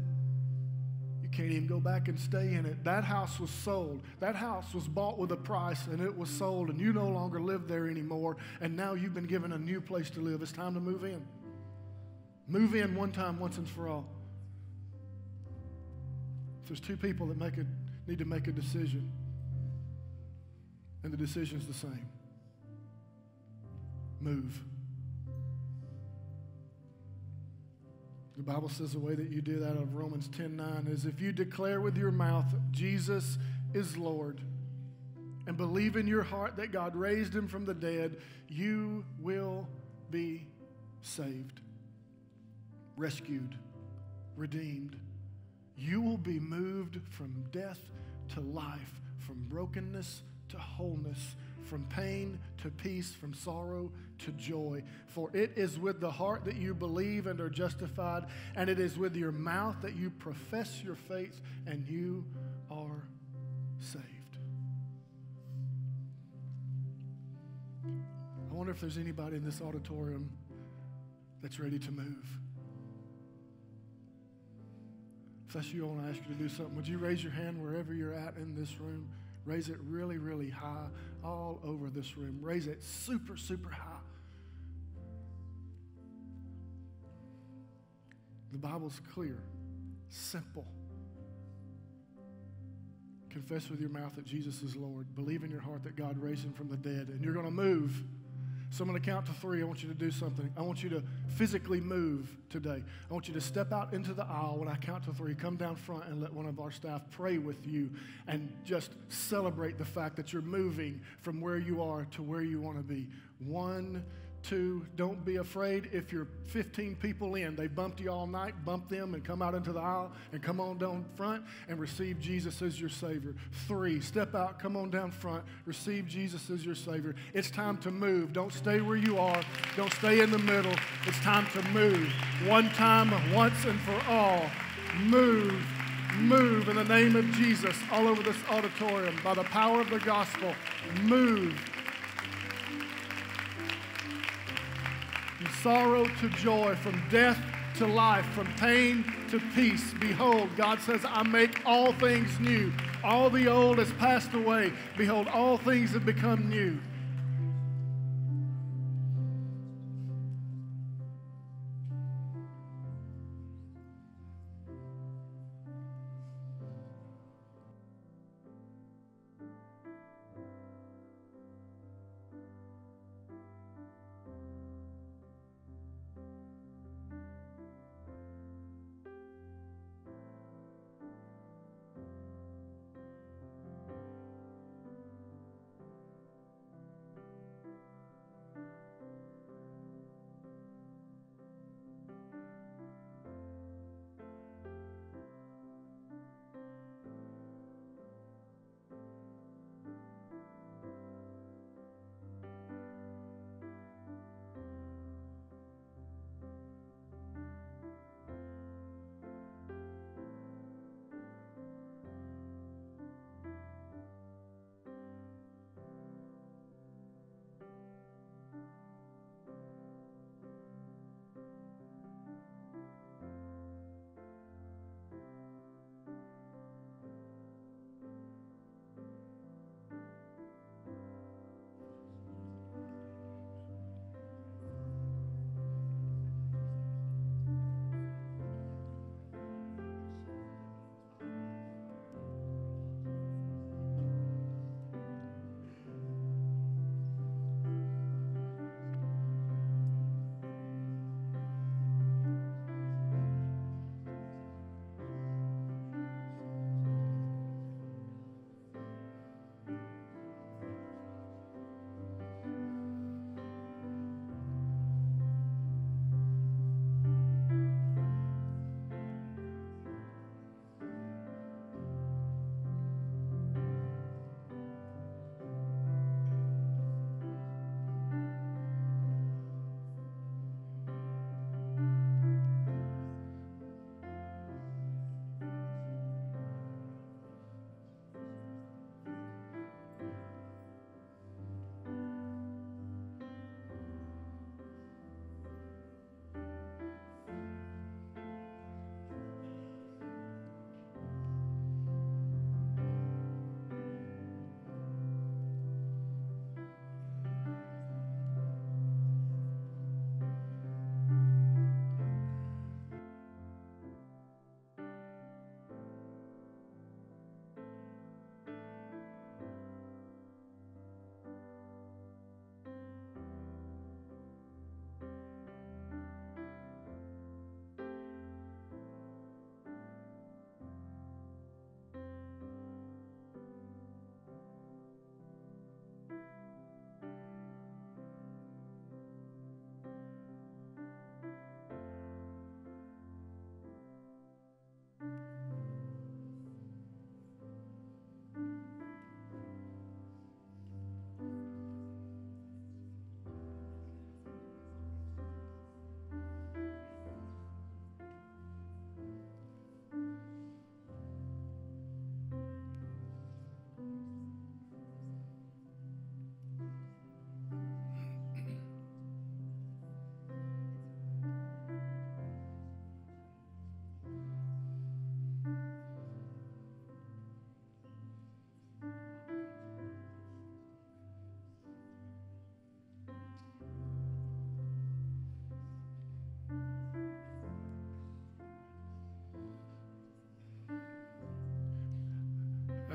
You can't even go back and stay in it. That house was sold. That house was bought with a price and it was sold, and you no longer live there anymore. And now you've been given a new place to live. It's time to move in. Move in one time, once and for all. If there's two people that make a, need to make a decision, and the decision's the same move. The Bible says the way that you do that out of Romans 10 9 is if you declare with your mouth Jesus is Lord and believe in your heart that God raised him from the dead, you will be saved, rescued, redeemed. You will be moved from death to life, from brokenness to wholeness, from pain to peace, from sorrow to joy. For it is with the heart that you believe and are justified, and it is with your mouth that you profess your faith, and you are saved. I wonder if there's anybody in this auditorium that's ready to move. If that's you, I want to ask you to do something. Would you raise your hand wherever you're at in this room? Raise it really, really high all over this room. Raise it super, super high. The Bible's clear, simple. Confess with your mouth that Jesus is Lord. Believe in your heart that God raised him from the dead, and you're going to move. So I'm going to count to three. I want you to do something. I want you to physically move today. I want you to step out into the aisle when I count to three. Come down front and let one of our staff pray with you and just celebrate the fact that you're moving from where you are to where you want to be. One, two, don't be afraid if you're 15 people in. They bumped you all night, bump them and come out into the aisle and come on down front and receive Jesus as your Savior. Three, step out, come on down front, receive Jesus as your Savior. It's time to move. Don't stay where you are, don't stay in the middle. It's time to move. One time, once and for all. Move. Move in the name of Jesus all over this auditorium by the power of the gospel. Move. From sorrow to joy, from death to life, from pain to peace. Behold, God says, I make all things new. All the old has passed away. Behold, all things have become new.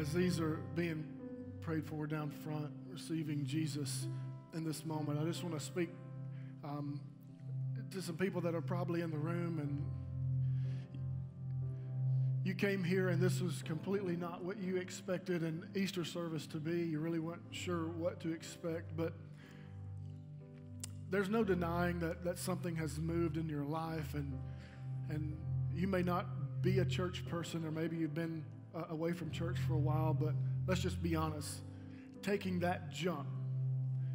As these are being prayed for down front, receiving Jesus in this moment, I just want to speak um, to some people that are probably in the room and you came here and this was completely not what you expected an Easter service to be. You really weren't sure what to expect, but there's no denying that, that something has moved in your life and and you may not be a church person or maybe you've been uh, away from church for a while, but let's just be honest. Taking that jump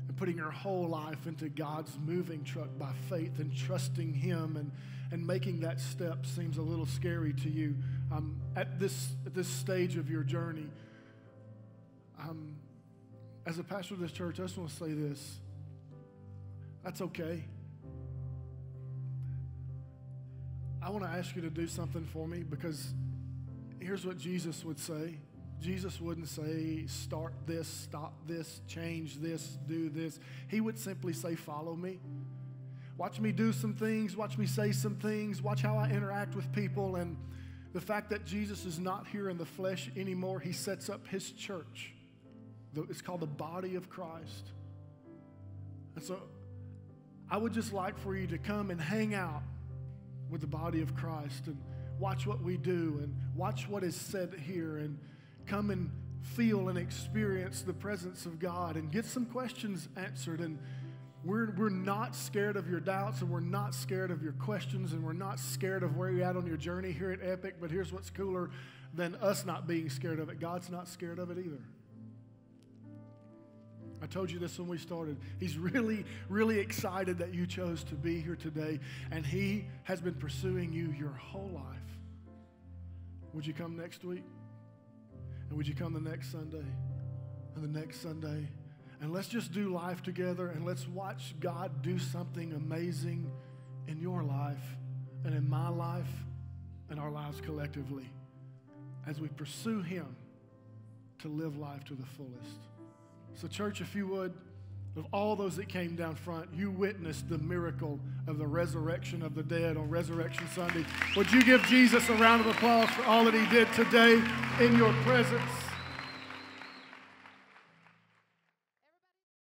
and putting your whole life into God's moving truck by faith and trusting Him and, and making that step seems a little scary to you um, at, this, at this stage of your journey. Um, as a pastor of this church, I just want to say this that's okay. I want to ask you to do something for me because here's what Jesus would say. Jesus wouldn't say, start this, stop this, change this, do this. He would simply say, follow me. Watch me do some things, watch me say some things, watch how I interact with people. And the fact that Jesus is not here in the flesh anymore, he sets up his church. It's called the body of Christ. And so I would just like for you to come and hang out with the body of Christ and watch what we do and watch what is said here and come and feel and experience the presence of God and get some questions answered. And we're, we're not scared of your doubts and we're not scared of your questions and we're not scared of where you're at on your journey here at Epic. But here's what's cooler than us not being scared of it God's not scared of it either. I told you this when we started. He's really, really excited that you chose to be here today, and He has been pursuing you your whole life. Would you come next week? And would you come the next Sunday? And the next Sunday? And let's just do life together and let's watch God do something amazing in your life and in my life and our lives collectively as we pursue Him to live life to the fullest. So, church, if you would, of all those that came down front, you witnessed the miracle of the resurrection of the dead on Resurrection Sunday. Would you give Jesus a round of applause for all that he did today in your presence?